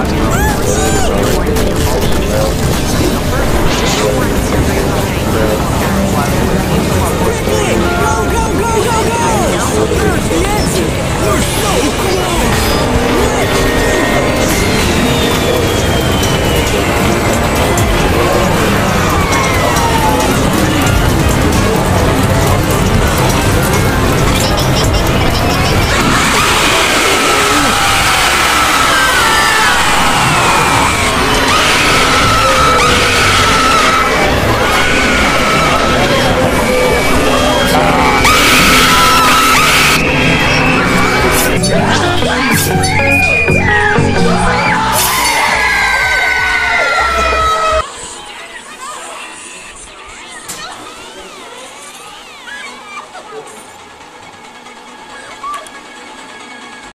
Nazi.